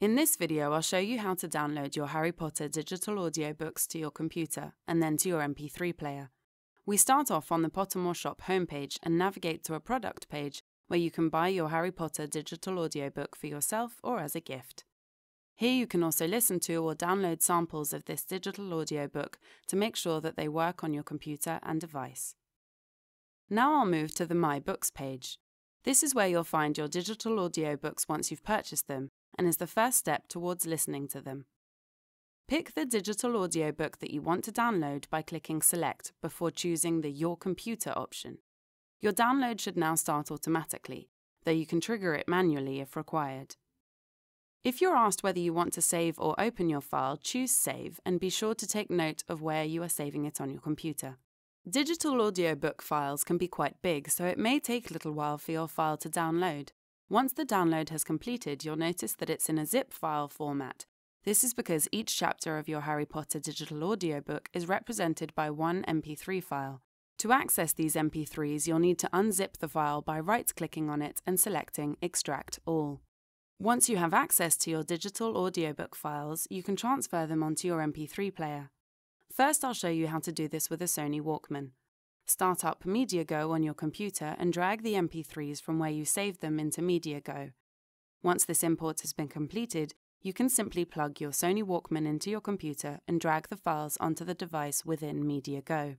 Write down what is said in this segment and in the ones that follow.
In this video, I'll show you how to download your Harry Potter digital audiobooks to your computer and then to your MP3 player. We start off on the Pottermore Shop homepage and navigate to a product page where you can buy your Harry Potter digital audiobook for yourself or as a gift. Here you can also listen to or download samples of this digital audiobook to make sure that they work on your computer and device. Now I'll move to the My Books page. This is where you'll find your digital audiobooks once you've purchased them and is the first step towards listening to them. Pick the digital audiobook that you want to download by clicking Select before choosing the Your Computer option. Your download should now start automatically, though you can trigger it manually if required. If you're asked whether you want to save or open your file, choose Save and be sure to take note of where you are saving it on your computer. Digital audiobook files can be quite big, so it may take a little while for your file to download. Once the download has completed, you'll notice that it's in a zip file format. This is because each chapter of your Harry Potter digital audiobook is represented by one MP3 file. To access these MP3s, you'll need to unzip the file by right clicking on it and selecting Extract All. Once you have access to your digital audiobook files, you can transfer them onto your MP3 player. First, I'll show you how to do this with a Sony Walkman. Start up MediaGo on your computer and drag the MP3s from where you saved them into MediaGo. Once this import has been completed, you can simply plug your Sony Walkman into your computer and drag the files onto the device within MediaGo.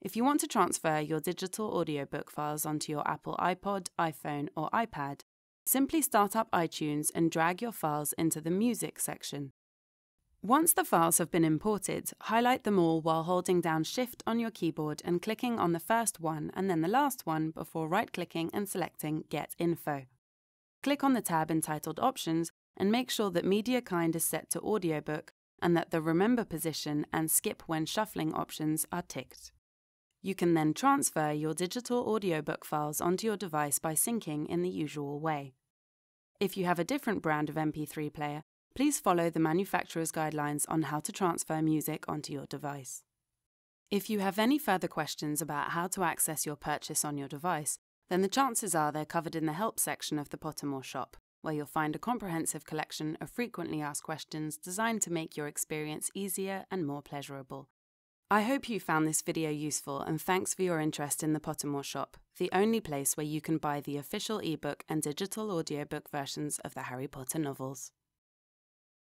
If you want to transfer your digital audiobook files onto your Apple iPod, iPhone, or iPad, simply start up iTunes and drag your files into the Music section. Once the files have been imported, highlight them all while holding down Shift on your keyboard and clicking on the first one and then the last one before right clicking and selecting Get Info. Click on the tab entitled Options and make sure that Media Kind is set to Audiobook and that the Remember Position and Skip When Shuffling options are ticked. You can then transfer your digital audiobook files onto your device by syncing in the usual way. If you have a different brand of MP3 player, please follow the manufacturer's guidelines on how to transfer music onto your device. If you have any further questions about how to access your purchase on your device, then the chances are they're covered in the help section of the Pottermore shop, where you'll find a comprehensive collection of frequently asked questions designed to make your experience easier and more pleasurable. I hope you found this video useful and thanks for your interest in the Pottermore shop, the only place where you can buy the official ebook and digital audiobook versions of the Harry Potter novels.